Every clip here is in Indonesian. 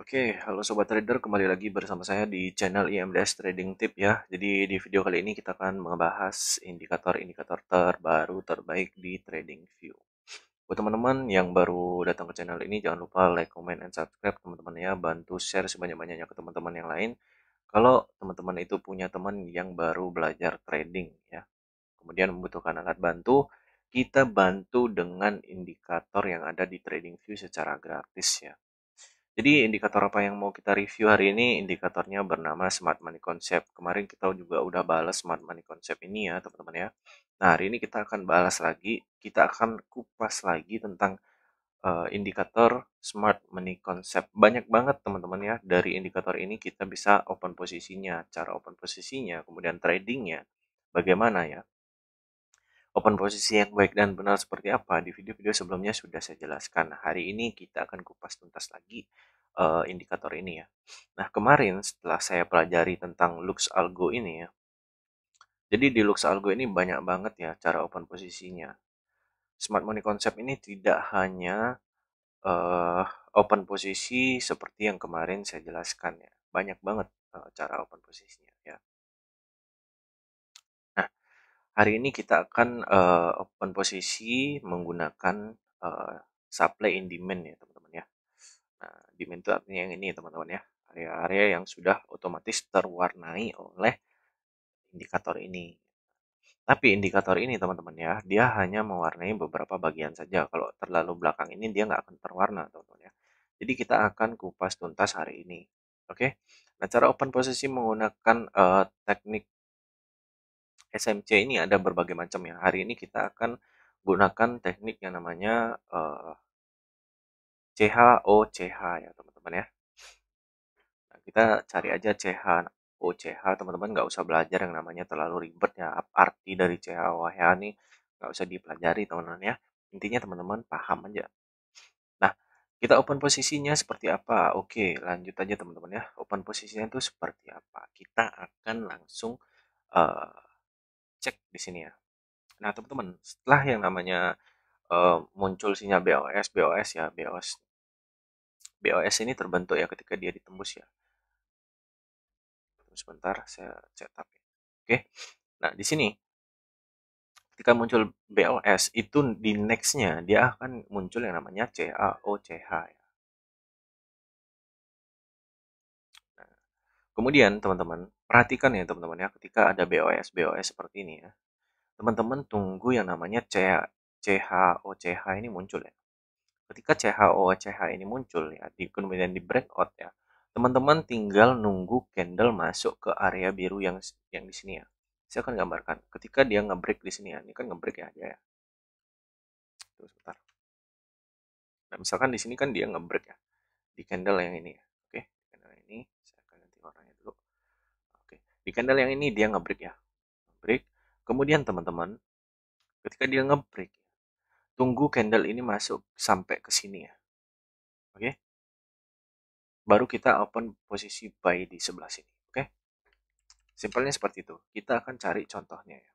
Oke, halo sobat trader, kembali lagi bersama saya di channel IMDS Trading Tip ya. Jadi di video kali ini kita akan membahas indikator-indikator terbaru terbaik di TradingView. Buat teman-teman yang baru datang ke channel ini, jangan lupa like, comment, and subscribe teman-teman ya. Bantu share sebanyak-banyaknya ke teman-teman yang lain. Kalau teman-teman itu punya teman yang baru belajar trading ya, kemudian membutuhkan alat bantu, kita bantu dengan indikator yang ada di TradingView secara gratis ya. Jadi indikator apa yang mau kita review hari ini? Indikatornya bernama Smart Money Concept. Kemarin kita juga udah balas Smart Money Concept ini ya teman-teman ya. Nah hari ini kita akan balas lagi, kita akan kupas lagi tentang uh, indikator Smart Money Concept. Banyak banget teman-teman ya, dari indikator ini kita bisa open posisinya, cara open posisinya, kemudian tradingnya, bagaimana ya. Open posisi yang baik dan benar seperti apa di video-video sebelumnya sudah saya jelaskan. Hari ini kita akan kupas tuntas lagi uh, indikator ini ya. Nah kemarin setelah saya pelajari tentang Lux Algo ini ya, jadi di Lux Algo ini banyak banget ya cara open posisinya. Smart Money Concept ini tidak hanya uh, open posisi seperti yang kemarin saya jelaskan ya. Banyak banget uh, cara open posisinya ya. Hari ini kita akan uh, open posisi menggunakan uh, supply in demand ya teman-teman ya. Nah, demand itu artinya yang ini teman-teman ya. Area-area yang sudah otomatis terwarnai oleh indikator ini. Tapi indikator ini teman-teman ya, dia hanya mewarnai beberapa bagian saja. Kalau terlalu belakang ini dia nggak akan terwarna teman-teman ya. Jadi kita akan kupas tuntas hari ini. Oke. Nah, cara open posisi menggunakan uh, teknik SMC ini ada berbagai macam ya. Hari ini kita akan gunakan teknik yang namanya uh, CHOCH ya teman-teman ya. Nah, kita cari aja CHOCH teman-teman nggak usah belajar yang namanya terlalu ribet ya. Arti dari CHOCH ini nggak usah dipelajari teman-teman ya. Intinya teman-teman paham aja. Nah, kita open posisinya seperti apa? Oke, lanjut aja teman-teman ya. Open posisinya itu seperti apa? Kita akan langsung uh, cek di sini ya. Nah, teman-teman, setelah yang namanya uh, muncul sinyal BOS, BOS ya, BOS. BOS ini terbentuk ya ketika dia ditembus ya. Sebentar, saya cetak. Oke. Nah, di sini ketika muncul BOS itu di nextnya dia akan muncul yang namanya CAOCH ya. Nah, kemudian teman-teman perhatikan ya teman-teman ya ketika ada BOS BOS seperti ini ya. Teman-teman tunggu yang namanya CHOCH ini muncul ya. Ketika CHOCH ini muncul ya di kemudian di breakout ya teman-teman tinggal nunggu candle masuk ke area biru yang yang di sini ya. Saya akan gambarkan ketika dia ngebreak di sini ya ini kan ngebreak ya aja ya. Tunggu sebentar. Nah misalkan di sini kan dia ngebreak ya di candle yang ini ya oke candle ini di candle yang ini dia ngebreak ya. Break. Kemudian teman-teman ketika dia ngebreak tunggu candle ini masuk sampai ke sini ya. Oke? Baru kita open posisi buy di sebelah sini. Oke? Simpelnya seperti itu. Kita akan cari contohnya ya.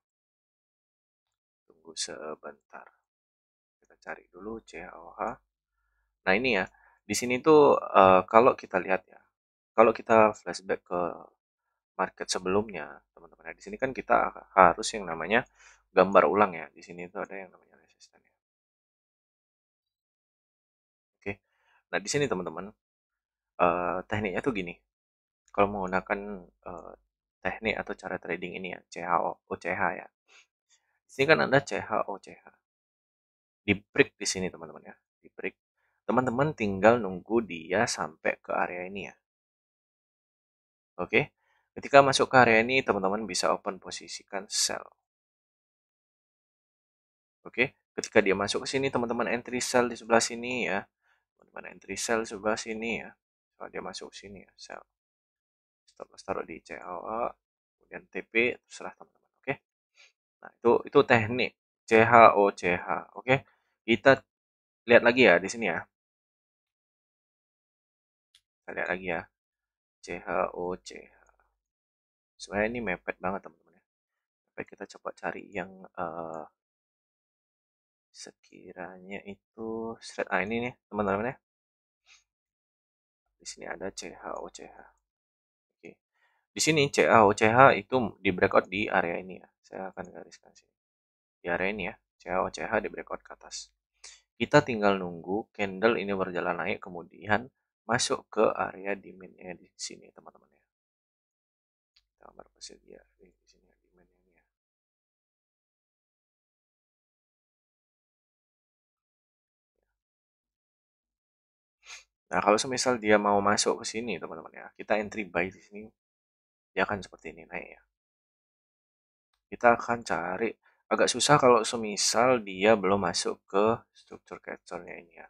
Tunggu sebentar. Kita cari dulu CHOH nah ini ya. Di sini tuh uh, kalau kita lihat ya. Kalau kita flashback ke market sebelumnya teman-teman. Ya di sini kan kita harus yang namanya gambar ulang ya. Di sini itu ada yang namanya resisten ya. Oke. Nah di sini teman-teman uh, tekniknya tuh gini. Kalau menggunakan uh, teknik atau cara trading ini ya CHO OCH ya. Di sini kan ada CH OCH di break di sini teman-teman ya. Di break. Teman-teman tinggal nunggu dia sampai ke area ini ya. Oke Ketika masuk ke area ini, teman-teman bisa open posisikan sell. Oke, ketika dia masuk ke sini, teman-teman entry sell di sebelah sini ya. Teman-teman entry sell di sebelah sini ya. Kalau dia masuk ke sini ya, sell. Stop loss taruh di CHO, kemudian TP, terserah teman-teman. Oke. Nah, itu itu teknik CHOCH. Oke. Kita lihat lagi ya di sini ya. Kita lihat lagi ya. CHOCH sebenarnya ini mepet banget teman-teman ya Tapi kita coba cari yang uh, sekiranya itu straight ah ini nih teman-teman ya di di sini ada CHOCH. Oke. Di sini CHOCH itu di breakout di area ini ya. Saya akan gariskan sini. Di area ini ya, CHOCH di breakout ke atas. Kita tinggal nunggu candle ini berjalan naik kemudian masuk ke area demandnya di sini teman-teman ya. Kita gambar dia di sini ya, demand ini ya. Nah, kalau semisal dia mau masuk ke sini teman-teman ya, kita entry buy di sini dia akan seperti ini naik ya. Kita akan cari agak susah kalau semisal dia belum masuk ke struktur capture-nya ini ya.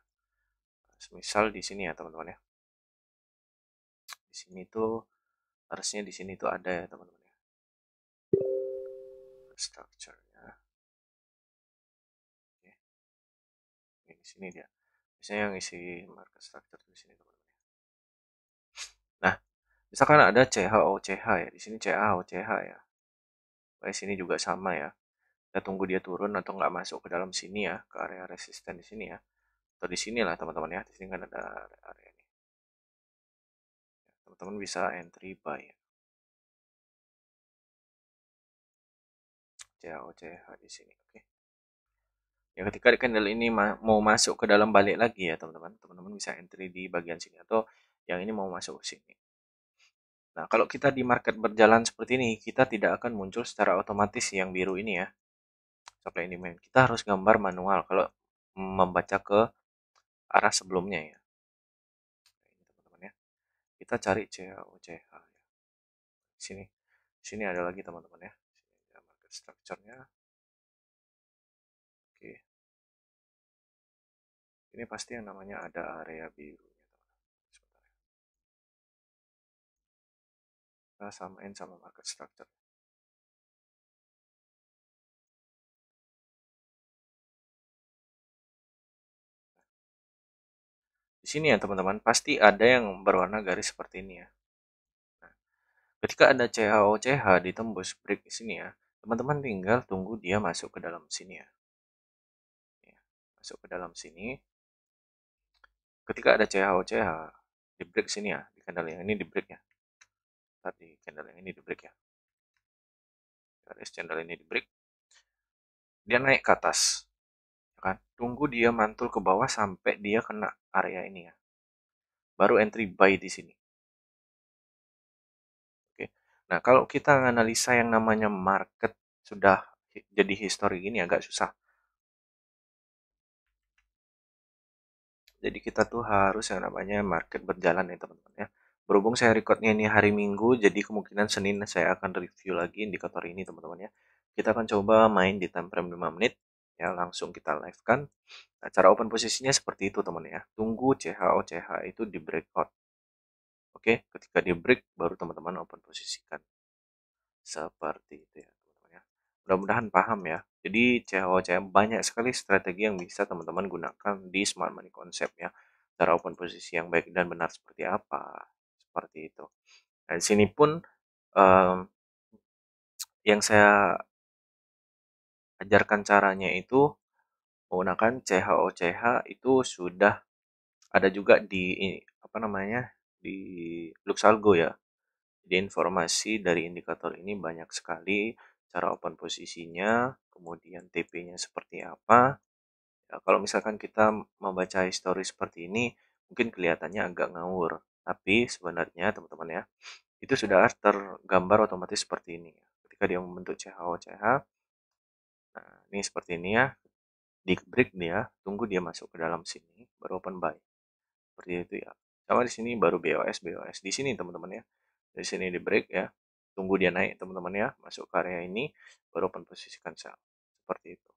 Semisal di sini ya teman-teman ya. Di sini tuh harusnya di sini tuh ada ya teman-teman ya. Structure-nya. Oke. Ini di sini dia. Biasanya yang isi market structure di sini teman-teman ya. Nah, misalkan ada CHOCH ya. Di sini CHOCH ya. Kayak sini juga sama ya kita tunggu dia turun atau nggak masuk ke dalam sini ya ke area resisten di sini ya atau di sini lah teman-teman ya di sini kan ada area teman-teman bisa entry buy ya. COCH di sini oke ya ketika candle ini mau masuk ke dalam balik lagi ya teman-teman teman-teman bisa entry di bagian sini atau yang ini mau masuk ke sini Nah, kalau kita di market berjalan seperti ini, kita tidak akan muncul secara otomatis yang biru ini ya supply and demand. Kita harus gambar manual kalau membaca ke arah sebelumnya ya. Kita cari CHOCH ya. Sini. Sini ada lagi teman-teman ya. Sini ada market structure-nya. Oke. Ini pasti yang namanya ada area birunya teman-teman. Ya. Kita samain sama market structure. Di sini ya teman-teman, pasti ada yang berwarna garis seperti ini ya. Nah, ketika ada CHOCH ditembus break di sini ya, teman-teman tinggal tunggu dia masuk ke dalam sini ya. masuk ke dalam sini. Ketika ada CHOCH di break sini ya, di candle yang ini di break ya. Tadi candle yang ini di break ya. Garis candle ini di break. Dia naik ke atas kan. Tunggu dia mantul ke bawah sampai dia kena area ini ya. Baru entry buy di sini. Oke. Nah kalau kita analisa yang namanya market sudah jadi history gini agak susah. Jadi kita tuh harus yang namanya market berjalan ya teman-teman ya. Berhubung saya recordnya ini hari minggu jadi kemungkinan senin saya akan review lagi indikator ini teman-teman ya. Kita akan coba main di time frame 5 menit ya langsung kita live kan. Nah, cara open posisinya seperti itu teman ya. Tunggu CHO CH itu di breakout. Oke ketika di break baru teman-teman open posisikan. Seperti itu ya teman-teman ya. Mudah-mudahan paham ya. Jadi CHO CH banyak sekali strategi yang bisa teman-teman gunakan di smart money concept ya. Cara open posisi yang baik dan benar seperti apa seperti itu. Dan sini pun um, yang saya ajarkan caranya itu menggunakan CHOCH itu sudah ada juga di apa namanya di Luxalgo ya. Jadi informasi dari indikator ini banyak sekali cara open posisinya, kemudian TP-nya seperti apa. Ya, kalau misalkan kita membaca histori seperti ini, mungkin kelihatannya agak ngawur. Tapi sebenarnya teman-teman ya, itu sudah tergambar otomatis seperti ini. Ketika dia membentuk CHOCH, Nah, ini seperti ini ya. Di break dia, tunggu dia masuk ke dalam sini, baru open buy. Seperti itu ya. Sama di sini baru BOS, BOS. Di sini teman-teman ya. Di sini di break ya. Tunggu dia naik teman-teman ya. Masuk ke area ini, baru open posisikan sell. Seperti itu.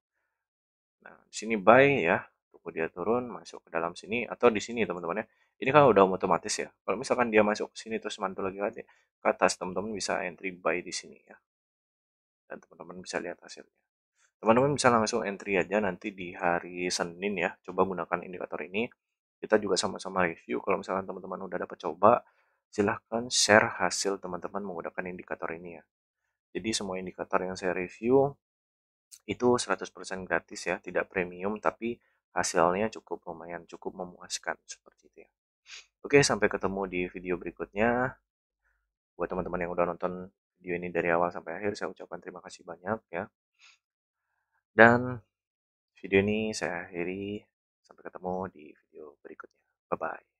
Nah, di sini buy ya. Tunggu dia turun, masuk ke dalam sini. Atau di sini teman-teman ya. Ini kan udah otomatis ya. Kalau misalkan dia masuk ke sini terus mantul lagi ke atas, teman-teman bisa entry buy di sini ya. Dan teman-teman bisa lihat hasilnya teman-teman bisa langsung entry aja nanti di hari Senin ya coba gunakan indikator ini kita juga sama-sama review kalau misalkan teman-teman udah dapat coba silahkan share hasil teman-teman menggunakan indikator ini ya jadi semua indikator yang saya review itu 100% gratis ya tidak premium tapi hasilnya cukup lumayan cukup memuaskan seperti itu ya Oke, sampai ketemu di video berikutnya. Buat teman-teman yang udah nonton video ini dari awal sampai akhir, saya ucapkan terima kasih banyak ya. Dan video ini saya akhiri. Sampai ketemu di video berikutnya. Bye-bye.